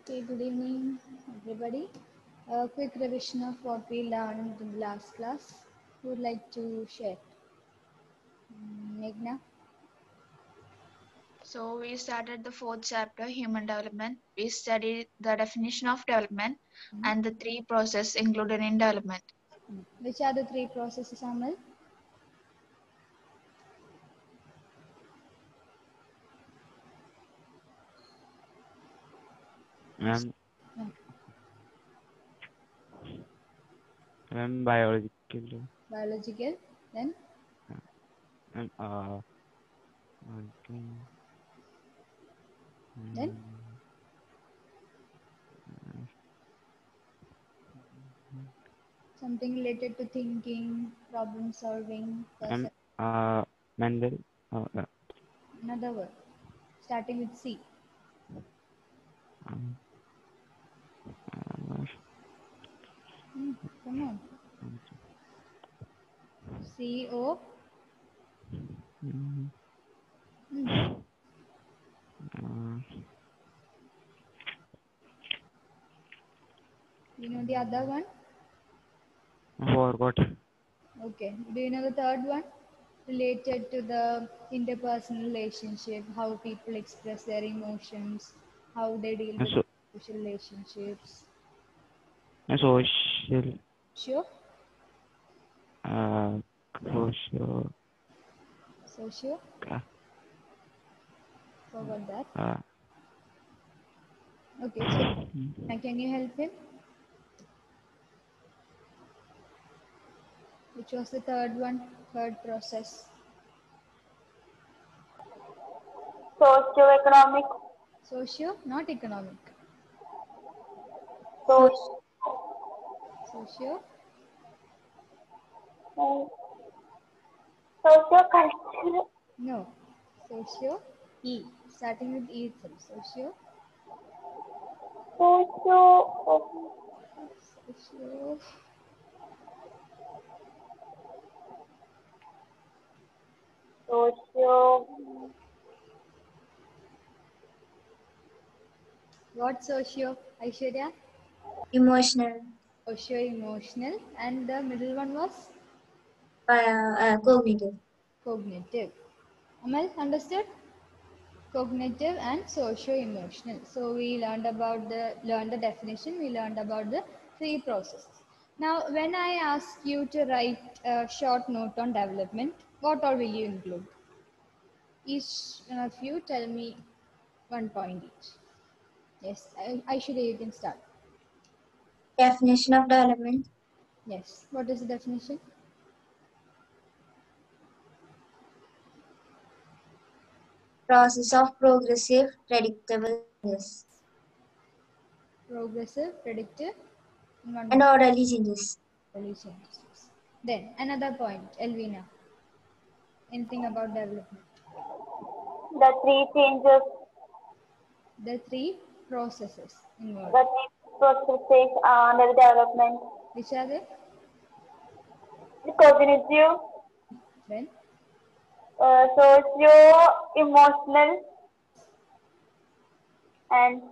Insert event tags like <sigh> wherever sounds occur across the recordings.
Okay, good evening, everybody. A quick revision of what we learned in the last class. Who would like to share? Mm, Meghna? So we started the fourth chapter, human development. We studied the definition of development and the three processes included in development. Mm. Which are the three processes, Amal? Ma'am, ma'am, biological, Biological, then ma'am, uh, okay. Then? something related to thinking, problem solving, Ma'am, uh, Mendel, uh, uh, another word starting with C. um, uh, Mm, come on. C O. mm, Mm. uh, You know the other one? forgot. Okay. Do you know the third one? Related to the interpersonal relationship, how people express their emotions, how they deal with So, social relationships. uh, social, Sure? uh, social, Socio? uh, Forgot that. uh, Okay, so now can you help him? Which was the third one? Third process. Socio-economic, Socio, not economic. socio, Socio, socio-cultural, no. Socio, E. Starting with E itself. Socio, socio, socio. socio, What socio? Aishwarya? emotional, Socio emotional. And the middle one was uh, uh, cognitive, cognitive. Amal, understood? Cognitive and socio-emotional. So we learned about the learned the definition. We learned about the three processes. Now, when I ask you to write a short note on development, what all will you include? Each one of you tell me one point each. Yes, I, I should you can start. Definition of development, Yes. What is the definition? process of progressive predictableness Progressive, predictive, and and orderly changes. Early changes. Then another point, Elvina. Anything about development? the three changes, The three processes involved. the three processes are under development, Which are they? the cognitive, Then uh, socio-emotional, and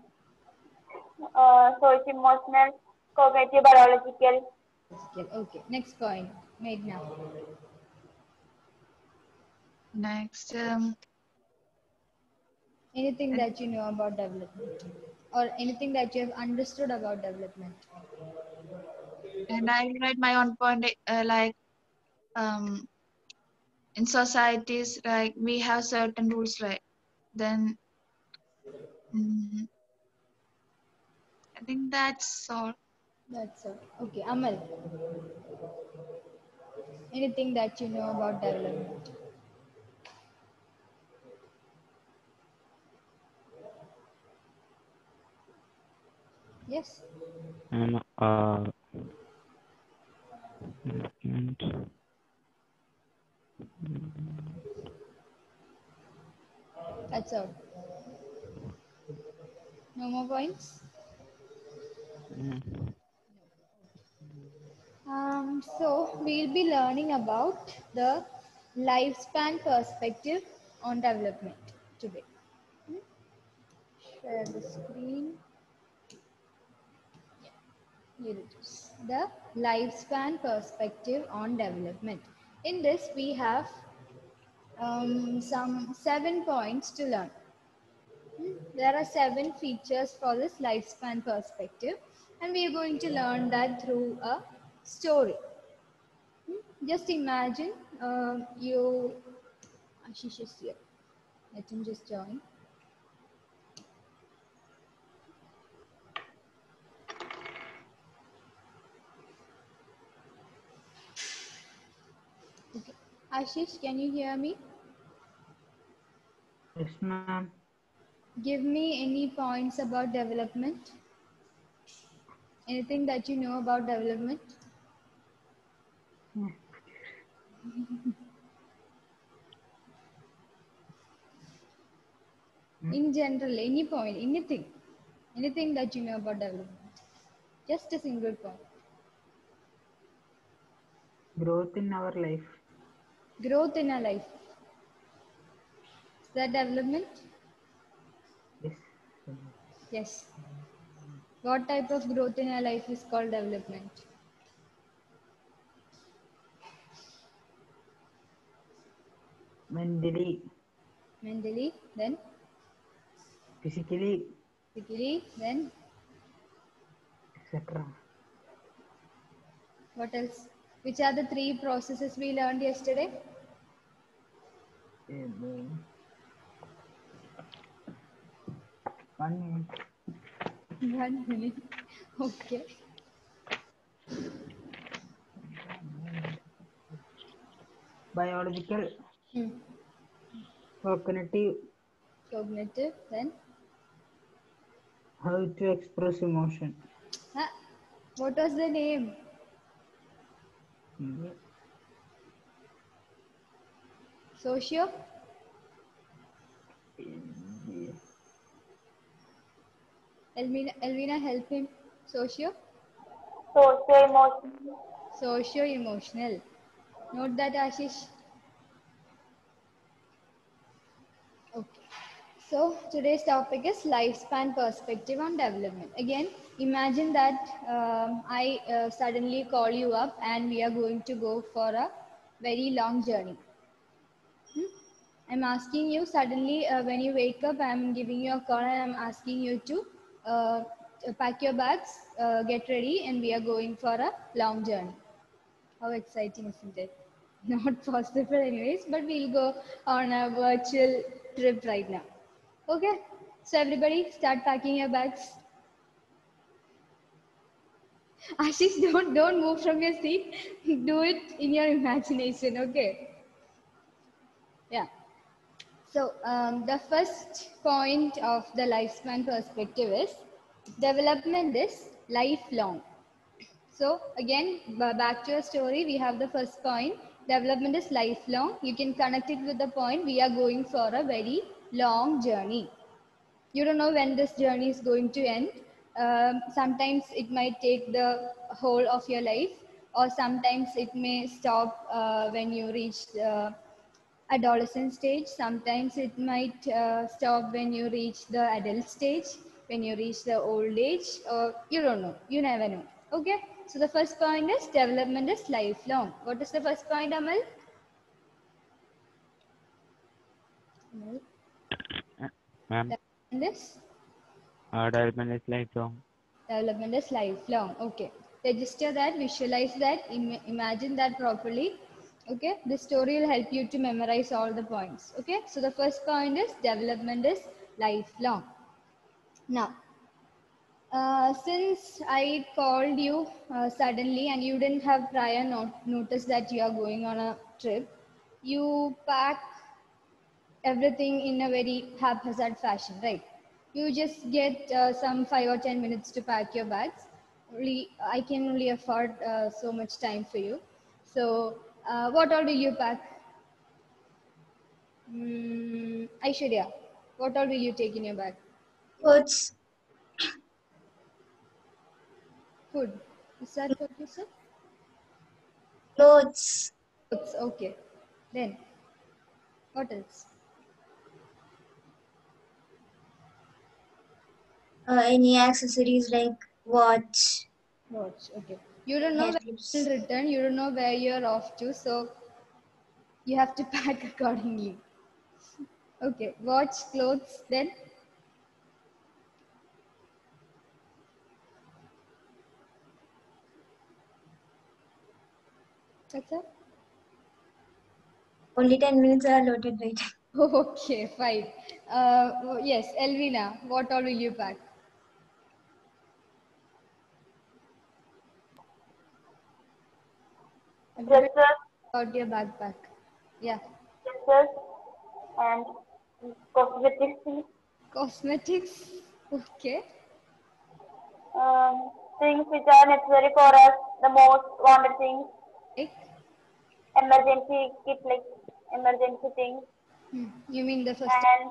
uh, socio-emotional, cognitive, biological. Okay. Next point, Meghna. Next, um, Anything that you know about development, or anything that you have understood about development. and I write my own point uh, like um, in societies, like we have certain rules, right? Then mm, I think that's all. That's all. Okay, Amal. Anything that you know about development. Yes. And uh, development, That's all. No more points? mm, Um, so we'll be learning about the lifespan perspective on development today. Hmm? Share the screen. The lifespan perspective on development. In this, we have um, some seven points to learn. Hmm, There are seven features for this lifespan perspective, and we are going to learn that through a story. Hmm, Just imagine uh, you, Ashish is here. Let him just join. Ashish, can you hear me? Yes, ma'am. Give me any points about development. Anything that you know about development? Hmm. In general, any point, anything, anything that you know about development. Just a single point. growth in our life Growth in a life. Is that development? yes Yes. What type of growth in a life is called development? mentally Mentally, then physically physically, then etc what else? Which are the three processes we learned yesterday? One minute One minute. Okay. biological Hmm. cognitive Cognitive, then how to express emotion huh? what was the name? Mm. Socio? Elvina, Elvina help him. Socio? Social emotional. Socio emotional. Note that Ashish. Okay. So today's topic is lifespan perspective on development. Again, imagine that um, I uh, suddenly call you up and we are going to go for a very long journey. I'm asking you suddenly uh, when you wake up, I'm giving you a call and I'm asking you to uh, pack your bags, uh, get ready, and we are going for a long journey. How exciting, isn't it? <laughs> Not possible, anyways, but we'll go on a virtual trip right now. Okay, so everybody start packing your bags. <laughs> Ashish, don't don't move from your seat. <laughs> Do it in your imagination. Okay. So um, the first point of the lifespan perspective is development is lifelong. So again, back to your story, we have the first point. Development is lifelong. You can connect it with the point we are going for a very long journey. You don't know when this journey is going to end. Um, sometimes it might take the whole of your life, or sometimes it may stop uh, when you reach the adolescent stage. Sometimes it might uh, stop when you reach the adult stage, when you reach the old age, or you don't know. You never know. Okay. So the first point is development is lifelong. What is the first point, Amal? Ma'am, Development is uh, development is lifelong. development is lifelong. Okay. Register that, visualize that, Im- imagine that properly. Okay. This story will help you to memorize all the points. Okay. So the first point is development is lifelong. Now, uh, since I called you uh, suddenly and you didn't have prior not- notice that you are going on a trip, you pack everything in a very haphazard fashion, right? You just get uh, some five or ten minutes to pack your bags. Only I can only afford uh, so much time for you. So, uh, what all will you pack? Mm, Aishwarya, what all will you take in your bag? Foods, Food. Is that what you said? clothes, Clothes. Okay. Then, what else? uh, any accessories like watch, Watch. Okay. You don't know when you will return. You don't know where you're off to, so you have to <laughs> pack accordingly. Okay. Watch, clothes, then that's it. Only 10 minutes are allotted, right? <laughs> Okay, fine. Uh, yes, Elvina, what all will you pack? Everybody dresses, About your backpack. Yeah. dresses, and cosmetics, Cosmetics. Okay. um, things which are necessary for us, the most wanted things, Like, emergency kit like emergency things, hmm, you mean the first and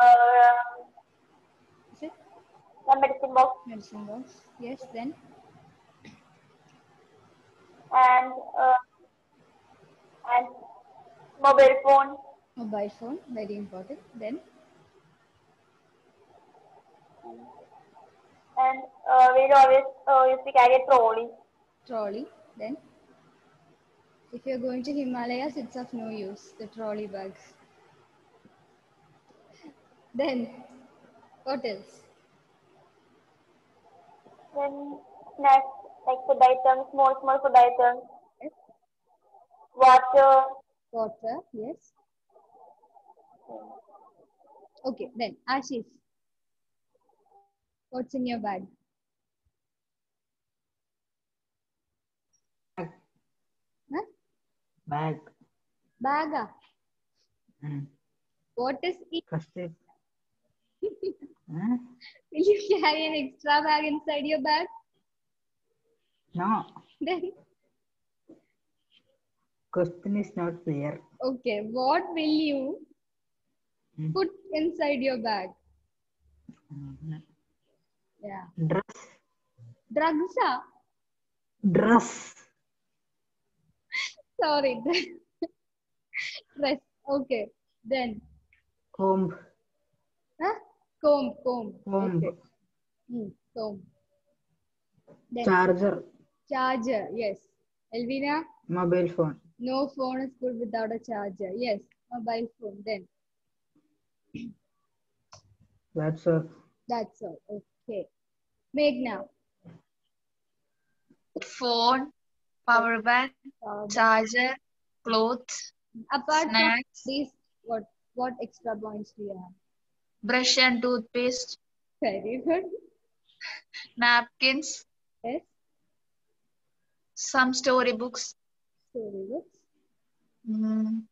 uh, is it? the medicine box, medicine box? Yes, then and uh, and mobile phone, mobile phone, very important. Then and uh, we'll always uh, used to carry a trolley. trolley. Then if you're going to Himalayas, it's of no use, the trolley bags. <laughs> Then what else? Then snacks like food items, small small food items, Yes. water, Water, yes. Okay, then Ashish. What's in your bag? Bag. Huh? Bag. Bag. ah? Hmm. What is it? First aid. Will <laughs> you carry an extra bag inside your bag? No. Then, Question is not there. okay, what will you Hmm. put inside your bag? Mhm. Yeah. Dress. Drugs? Dress. Sorry. <laughs> Dress. Okay. Then, Comb. huh? Comb, comb. Comb. Okay. Hmm, comb. Then, Charger. Charger. Yes. Elvina, Mobile phone. no phone is good without a charger. Yes. Mobile phone. Then, That's all. that's all. Okay. Meghna. phone, power bank, charger, clothes, apart from these, what what extra points do you have? brush and toothpaste, Very good. napkins, Yes. Some storybooks, Storybooks. mm,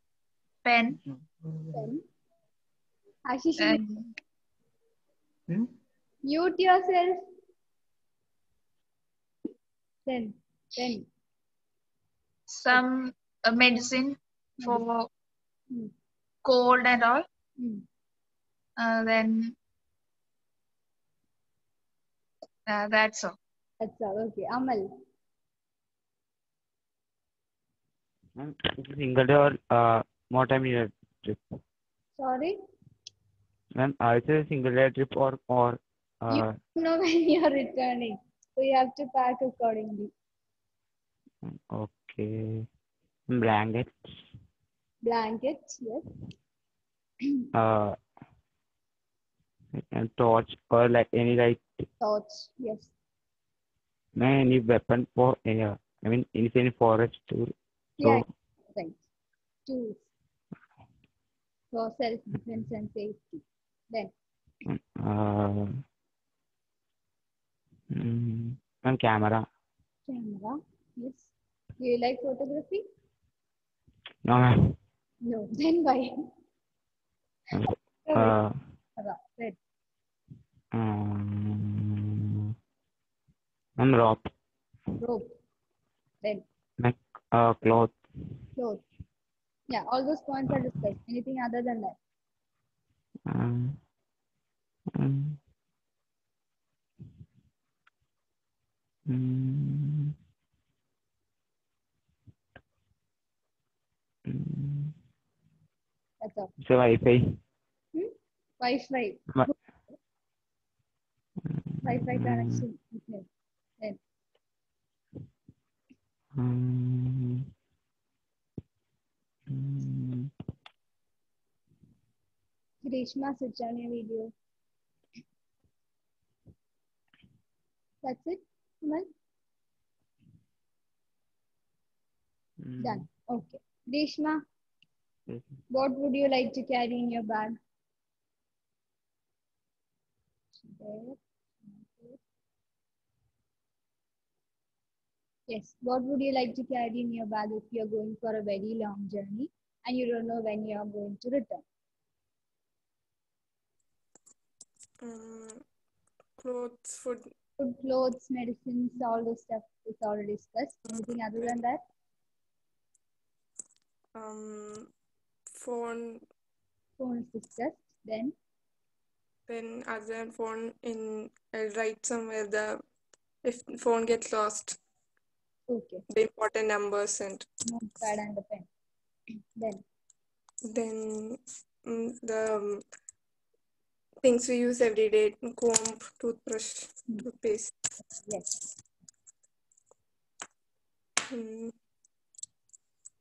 pen, Then, Ashish, and Hmm? mute yourself. Pen. then, some uh, medicine for Hmm. cold and all. hmm. Uh, then uh, that's all. that's all. Okay. Amal. Ma'am, it's a single day or uh, more time in a trip? Sorry. Ma'am, uh, it's a single day trip or or uh, You don't know when <laughs> you're returning, so you have to pack accordingly. okay. Blanket. Blankets. Yes. Uh, and torch or like any light. Torch. Yes. any weapon for uh, I mean any forest So Yeah. Right. Tools. For self-defense and safety. Then, uh, mm, and camera. camera. Yes. Do you like photography? No ma'am. No. <laughs> Then why? Uh, Right. um, and rope. Rope. Then uh, cloth. clothes. Yeah, all those points are discussed. Anything other than that? Um, um, mm, mm, That's all. so Wi-Fi. Hmm? Wi-Fi. Wi- Wi-Fi Mm, connection. Okay. Then Um, mm, switch on your video. That's it, Amal? mm, Done. Okay. Grishma, yes. what would you like to carry in your bag? There. Yes. What would you like to carry in your bag if you're going for a very long journey and you don't know when you are going to return? Um, clothes, food, Food, clothes, medicines, all this stuff is already discussed. Anything other than that? um, phone, Phone is discussed. Then then other than phone in I'll write somewhere the if phone gets lost, okay. the important numbers and Notepad and a pen. Then then mm, the um, things we use every day, comb, toothbrush, Hmm. toothpaste. yes. Mm.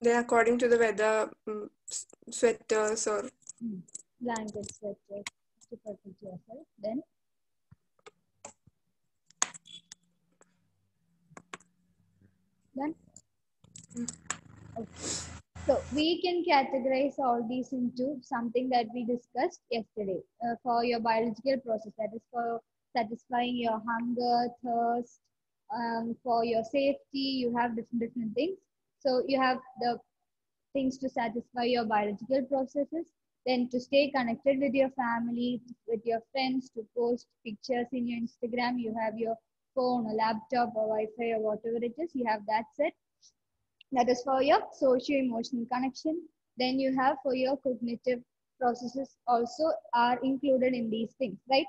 Then according to the weather, mm, s- sweaters or Hmm. Blankets, sweaters, to protect yourself. Then done. Okay. So we can categorize all these into something that we discussed yesterday uh, for your biological process. That is for satisfying your hunger, thirst, um, for your safety. You have different different things. So you have the things to satisfy your biological processes then to stay connected with your family with your friends to post pictures in your instagram you have your phone or laptop or wi-fi or whatever it is you have that set that is for your socio emotional connection then you have for your cognitive processes also are included in these things right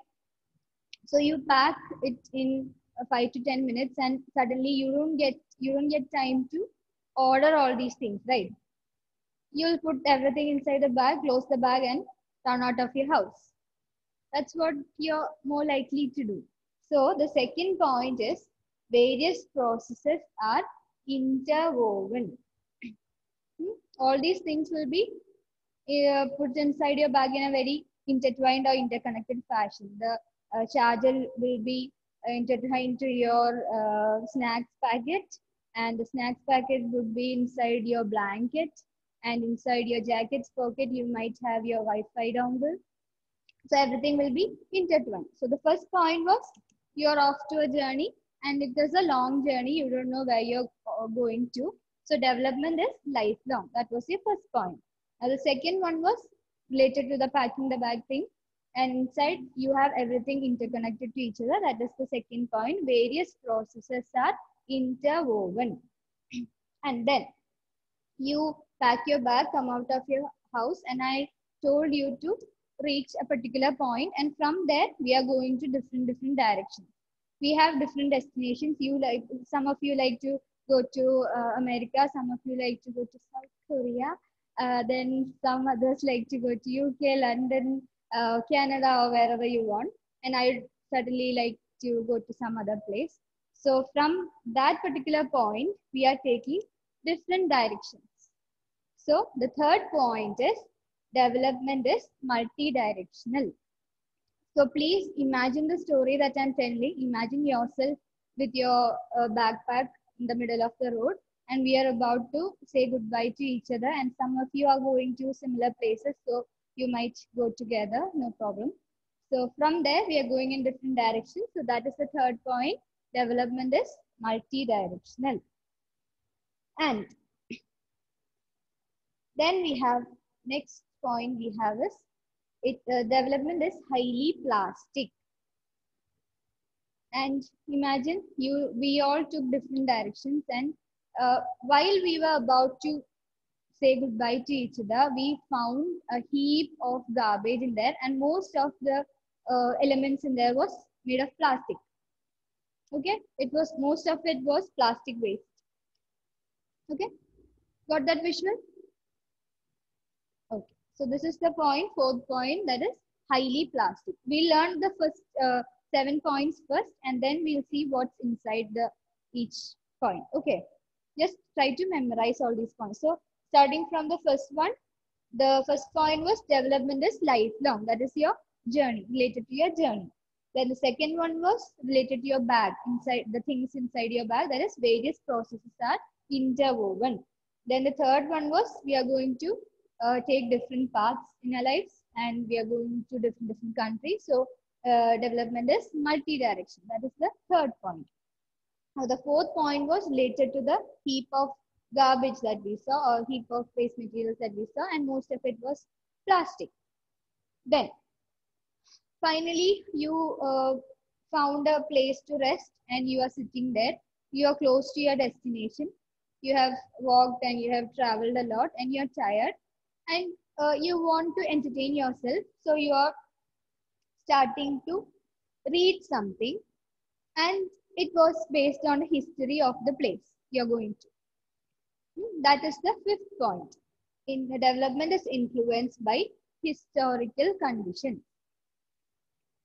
so you pack it in uh, 5 to 10 minutes and suddenly you don't get you don't get time to order all these things right you'll put everything inside the bag, close the bag, and run out of your house. That's what you're more likely to do. So the second point is various processes are interwoven. Hmm? All these things will be uh, put inside your bag in a very intertwined or interconnected fashion. The uh, charger will be intertwined to your uh, snacks packet, and the snacks packet would be inside your blanket and inside your jacket's pocket you might have your wi-fi dongle so everything will be intertwined so the first point was you're off to a journey and if there's a long journey you don't know where you're uh, going to. So development is lifelong. That was your first point. Now the second one was related to the packing the bag thing. And inside you have everything interconnected to each other. That is the second point. Various processes are interwoven. <clears throat> And then you pack your bag, come out of your house, and I told you to reach a particular point, and from there we are going to different different directions. We have different destinations. You like some of you like to go to uh, America, some of you like to go to South Korea, uh, then some others like to go to UK, London, uh, Canada, or wherever you want, and I certainly like to go to some other place. So from that particular point, we are taking different directions. So the third point is development is multi-directional. So please imagine the story that I'm telling. Imagine yourself with your uh, backpack in the middle of the road and we are about to say goodbye to each other and some of you are going to similar places so you might go together, no problem. So from there we are going in different directions. So that is the third point. Development is multi-directional. And <clears throat> then we have next point we have is it uh, development is highly plastic. And imagine you we all took different directions and uh, while we were about to say goodbye to each other, we found a heap of garbage in there and most of the uh, elements in there was made of plastic. Okay, it was most of it was plastic waste. Okay, got that visual? So this is the point, fourth point, that is highly plastic. We learned the first uh, seven points first, and then we'll see what's inside the each point. Okay, Just try to memorize all these points. So starting from the first one, the first point was development is lifelong. That is your journey, related to your journey. Then the second one was related to your bag, inside the things inside your bag. That is various processes are interwoven. Then the third one was we are going to uh, take different paths in our lives and we are going to different different countries. So uh, development is multi-direction. That is the third point. Now the fourth point was related to the heap of garbage that we saw or heap of waste materials that we saw and most of it was plastic. Then finally you uh, found a place to rest and you are sitting there. You are close to your destination. You have walked and you have traveled a lot and you're tired and uh, you want to entertain yourself. So you are starting to read something and it was based on the history of the place you're going to. Hmm, That is the fifth point. In the development is influenced by historical conditions.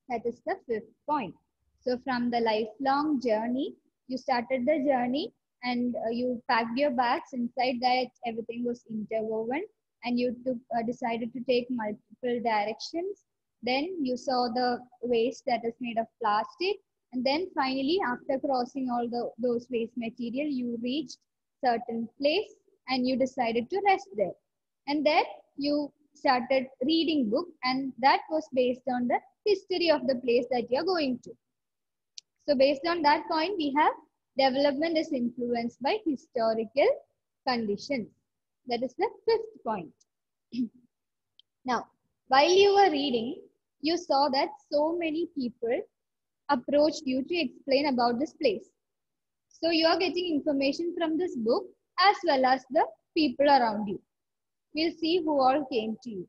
That is the fifth point. So from the lifelong journey, you started the journey and uh, you packed your bags. Inside that, everything was interwoven and you took, uh, decided to take multiple directions. Then you saw the waste that is made of plastic. And then finally, after crossing all the, those waste material, you reached certain place and you decided to rest there. And then you started reading book and that was based on the history of the place that you're going to. So based on that point, we have development is influenced by historical conditions. That is the fifth point. <clears throat> now, while you were reading, you saw that so many people approached you to explain about this place. So you are getting information from this book as well as the people around you. We'll see who all came to you.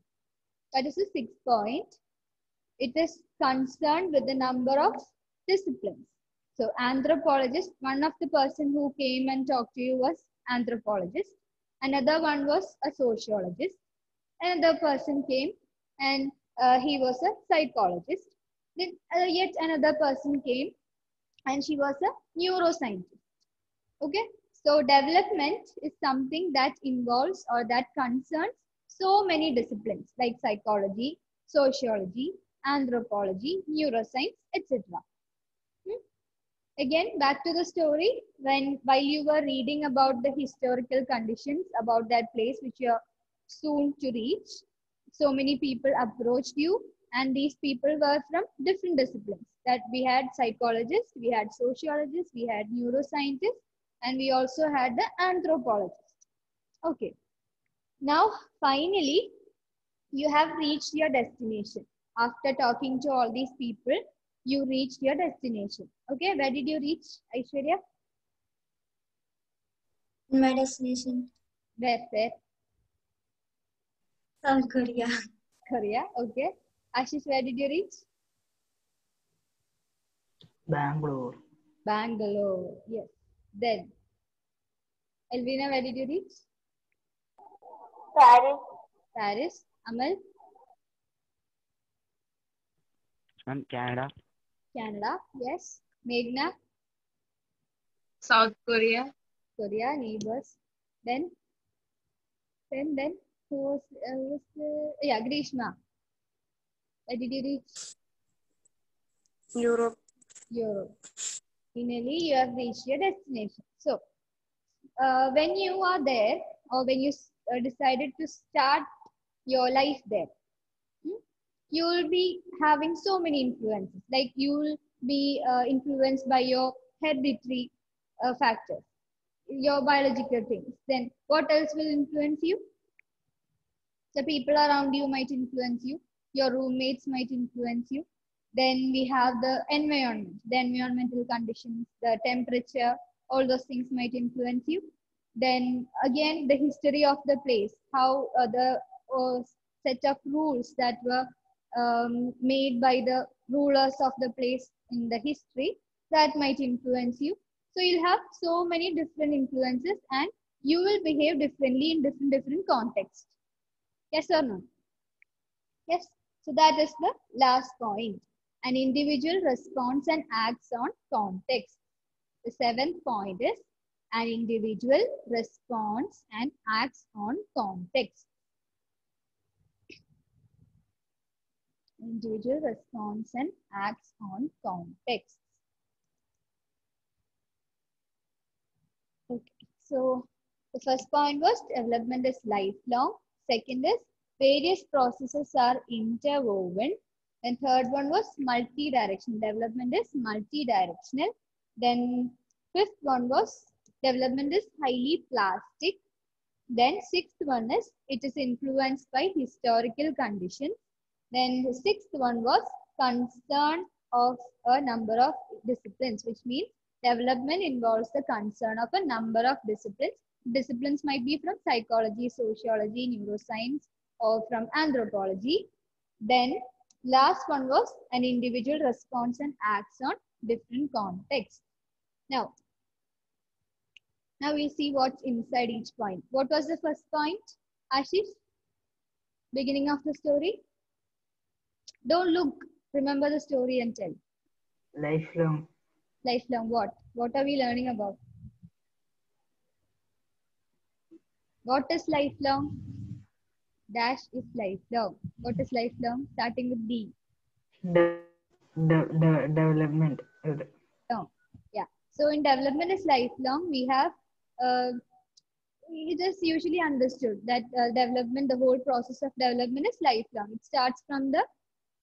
That is the sixth point. It is concerned with the number of disciplines. So anthropologist, one of the person who came and talked to you was anthropologist. Another one was a sociologist. Another person came and uh, he was a psychologist. Then uh, yet another person came and she was a neuroscientist. Okay, so development is something that involves or that concerns so many disciplines like psychology, sociology, anthropology, neuroscience, etc. Again, back to the story. When while you were reading about the historical conditions about that place which you are soon to reach, so many people approached you, and these people were from different disciplines. That we had psychologists, we had sociologists, we had neuroscientists, and we also had the anthropologist. Okay. Now, finally, you have reached your destination. After talking to all these people, you reached your destination. Okay, where did you reach, Aishwarya? My destination, Where, where? South Korea. Korea. Okay. Ashish, where did you reach? Bangalore. Bangalore. Yes. Then, Elvina, where did you reach? Paris, Paris. Amal, And Canada. Canada. Yes. Meghna, South Korea. Korea, neighbors. Then, then, then, who was, uh, was the, yeah, Grishma. Where did you reach? Europe, Europe. Finally, you have reached your destination. So, uh, when you are there or when you uh, decided to start your life there, hmm, you will be having so many influences. Like you will be uh, influenced by your hereditary uh, factors, your biological things. Then, what else will influence you? The people around you might influence you. Your roommates might influence you then we have the environment the environmental conditions the temperature all those things might influence you then again the history of the place how uh, the uh, set of rules that were um, made by the rulers of the place in the history that might influence you. So you'll have so many different influences and you will behave differently in different different contexts. Yes or no? Yes. So that is the last point. An individual responds and acts on context. The seventh point is An individual responds and acts on context. Individual responds and acts on context. Okay, so the first point was development is lifelong. Second is various processes are interwoven. Then third one was multi-directional. Development is multi-directional. Then fifth one was development is highly plastic. Then sixth one is it is influenced by historical conditions. Then the sixth one was concern of a number of disciplines, which means development involves the concern of a number of disciplines. Disciplines might be from psychology, sociology, neuroscience, or from anthropology. Then last one was an individual response and acts on different contexts. Now, now we see what's inside each point. What was the first point, Ashish? Beginning of the story? Don't look. Remember the story and tell. Lifelong. Lifelong what? What are we learning about? What is lifelong? Dash is lifelong. What is lifelong? Starting with D. De- de- de- development. Long. Yeah. So in development is lifelong. We have uh, it is usually understood that uh, development, the whole process of development is lifelong. It starts from the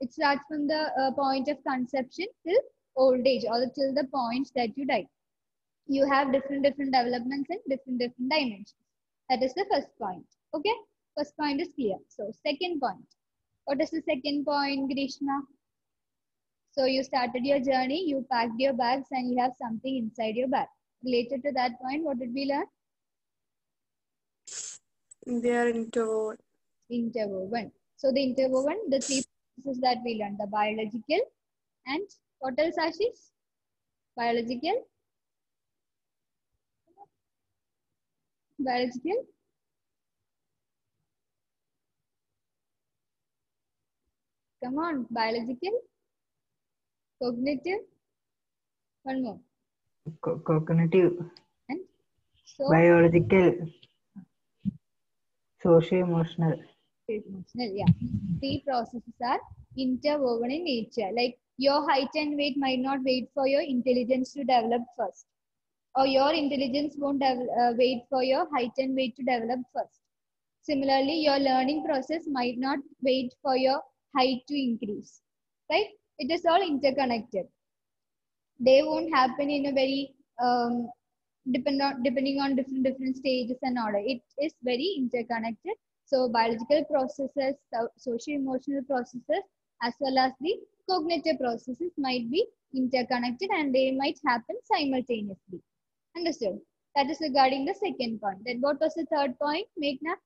it starts from the uh, point of conception till old age or till the point that you die. You have different different developments in different different dimensions. That is the first point. Okay. First point is clear. So second point. What is the second point, Grishma? So you started your journey, you packed your bags and you have something inside your bag. Related to that point, what did we learn? They are interwoven. Interwoven. So the interwoven, the three processes that we learned, the biological and what else Ashish? Biological? Biological? Come on, biological, cognitive, one more. co- cognitive, And so biological, socio-emotional. Yeah. Three processes are interwoven in nature. Like your height and weight might not wait for your intelligence to develop first. Or your intelligence won't devel- uh, wait for your height and weight to develop first. Similarly, your learning process might not wait for your height to increase. Right? It is all interconnected. They won't happen in a very um, depend on, depending on different different stages and order. It is very interconnected. So biological processes, so- socio-emotional processes, as well as the cognitive processes might be interconnected and they might happen simultaneously. Understood? That is regarding the second point. Then what was the third point, Meghna?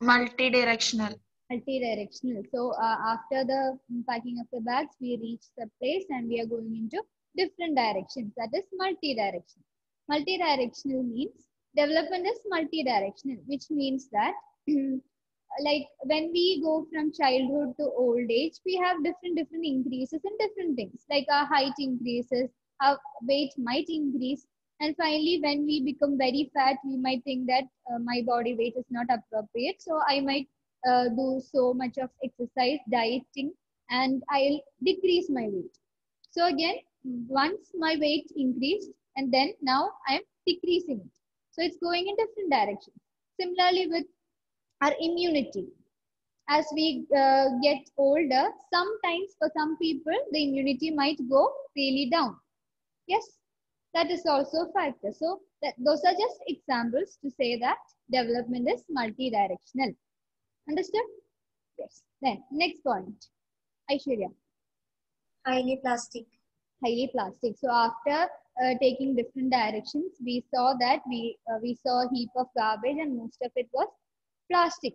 multi-directional Multi-directional. So uh, after the packing of the bags, we reach the place and we are going into different directions. That is multi-directional. Multi-directional means development is multi-directional, which means that <clears throat> like when we go from childhood to old age, we have different different increases in different things. Like our height increases, our weight might increase, and finally, when we become very fat, we might think that uh, my body weight is not appropriate, so I might uh, do so much of exercise, dieting, and I'll decrease my weight. So again, once my weight increased, and then now I'm decreasing it. So it's going in different directions. Similarly, with our immunity, as we uh, get older, sometimes for some people, the immunity might go really down. Yes, that is also a factor. So that, those are just examples to say that development is multi-directional. Understood? Yes. Then next point, Aishwarya, highly plastic, highly plastic. So after uh, taking different directions, we saw that we uh, we saw a heap of garbage and most of it was plastic.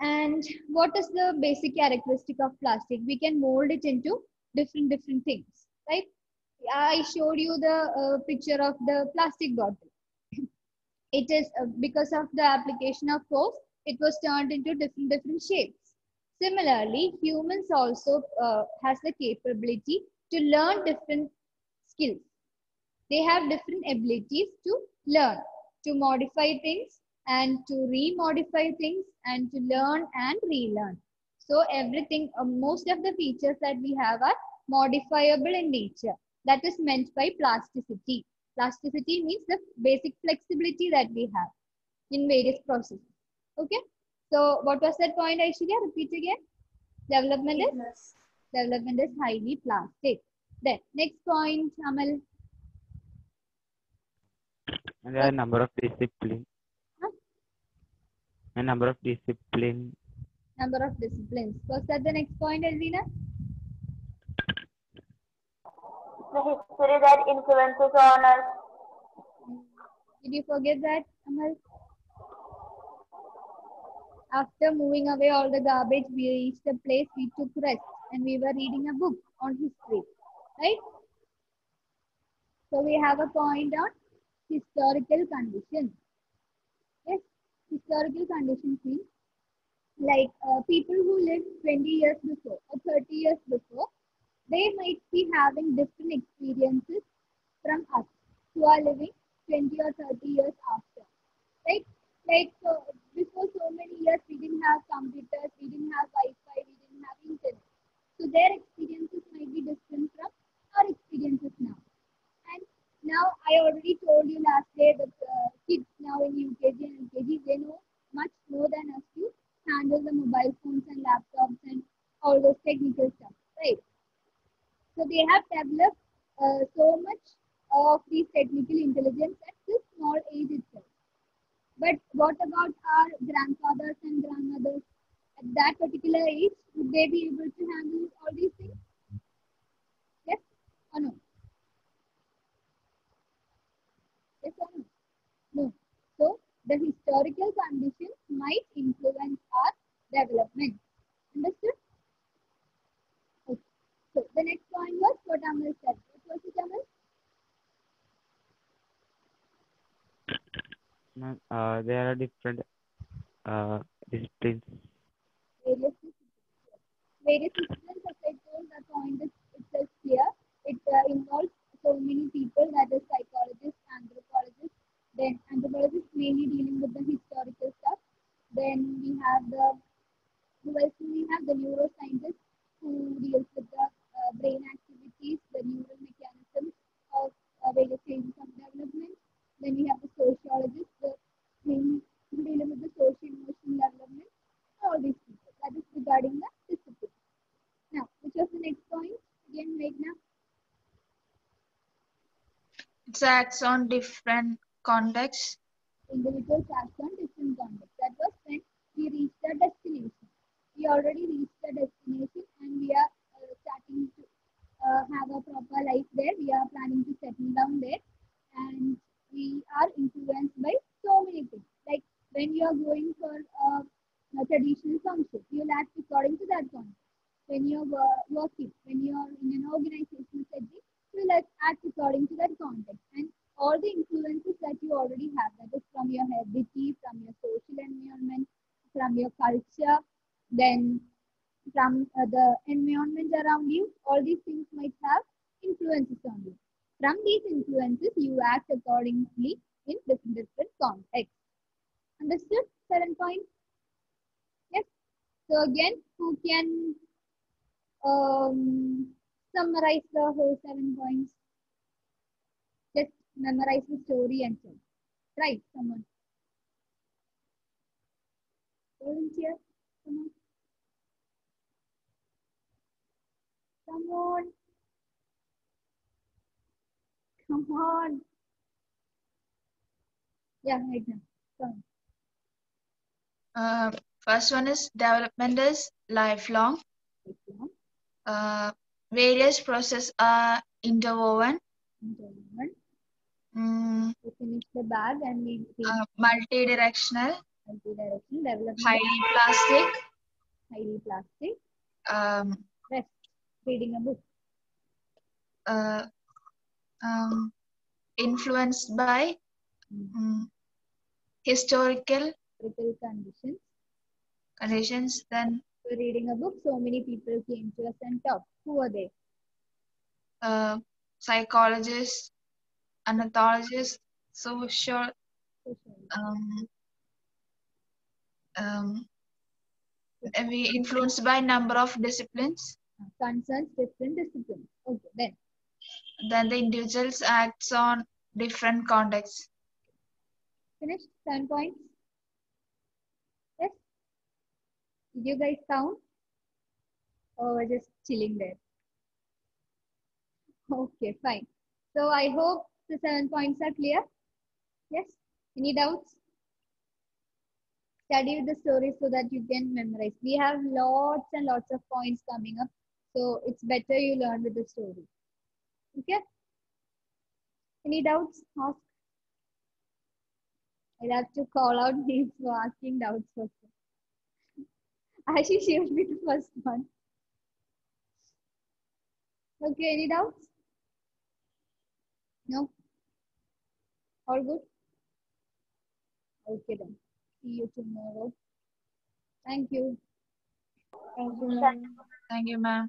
And what is the basic characteristic of plastic? We can mold it into different different things, right? I showed you the uh, picture of the plastic bottle. It is uh, because of the application of force, it was turned into different different shapes. Similarly, humans also uh, has the capability to learn different skills. They have different abilities to learn, to modify things and to remodify things and to learn and relearn. So everything, uh, most of the features that we have are modifiable in nature. That is meant by plasticity. Plasticity means the basic flexibility that we have in various processes. Okay. So what was that point, Aishwarya? Repeat again. Development is development is highly plastic. Then next point, Amal. And there are number of discipline. Huh? A number of discipline. Number of disciplines. Was that the next point, Elvina? The history that influences on us. Did you forget that, Amal? After moving away all the garbage, we reached a place we took rest and we were reading a book on history, right? So we have a point on historical conditions. Yes, historical conditions means like uh, people who lived 20 years before or 30 years before, they might be having different experiences from us who are living 20 or 30 years after. Right? Like so before so many years, we didn't have computers, we didn't have Wi-Fi, we didn't have internet. So their experiences might be different from our experiences now. Now I already told you last day that kids now in UKG and LKG, they know much more than us to handle the mobile phones and laptops and all those technical stuff, right? So they have developed uh, so much of these technical intelligence at this small age itself. But what about our grandfathers and grandmothers at that particular age? Would they be able to handle all these things? Yes or no? Yes or no? No. So the historical conditions might influence our development. Understood? Okay. So the next point was what Amal said. What was it, Amal? Ma'am, Uh, there are different uh, disciplines. various disciplines. Various disciplines, as I told, the point is itself here. It uh, involves so many people, that is psychologists, anthropologists, then anthropologists mainly dealing with the historical stuff. Then we have the, else we have? The neuroscientists who deals with the uh, brain activities, the neural mechanisms of uh, various stages of development. Then we have the sociologists, the mainly dealing with the social emotional development all these people. That is regarding the discipline. Now, which was the next point? Again, Meghna. It acts on different contexts. Individuals act on different context. That was when we reached the destination. We already reached the destination and we are uh, starting to uh, have a proper life there. We are planning to settle down there and we are influenced by so many things. Like when you are going for a, a traditional function, you'll act according to that context. When you're uh, working, when you're in an organizational setting, you'll act act according to that context. And all the influences that you already have, that is from your heredity, from your social environment, from your culture, then from uh, the environment around you, all these things might have influences on you. From these influences, you act accordingly in different, different contexts. Understood? Seven point? Yes. So again, who can um, summarize the whole seven points? Memorize the story and so. Right, someone. Volunteer, someone. Come on. Come on. Yeah, right now. Come. Uh, first one is development is lifelong. Lifelong Uh, various processes are interwoven. development. Mm, We finish the bag and we uh, multi-directional, multi-direction development. highly plastic, highly plastic. um, Rest. Reading a book. uh, um, influenced by mm, historical Critical conditions. conditions. Then So reading a book, so many people came to us and talked. Who were they? uh, psychologists, anthropologist, social, um, um, we influenced by number of disciplines. Concerns different disciplines. Okay, then. Then the individuals acts on different contexts. Finished? Seven points? Yes? Did you guys count? Or we're just chilling there? Okay, fine. So I hope the seven points are clear. Yes? Any doubts? Study with the story so that you can memorize. We have lots and lots of points coming up. So it's better you learn with the story. Okay? Any doubts? Ask. I'll have to call out <laughs> names for asking doubts first. Ashish, you'll be the first one. Okay, any doubts? No? All good? Okay then. See you tomorrow. Thank you. Thank you, ma'am. Thank you, ma'am.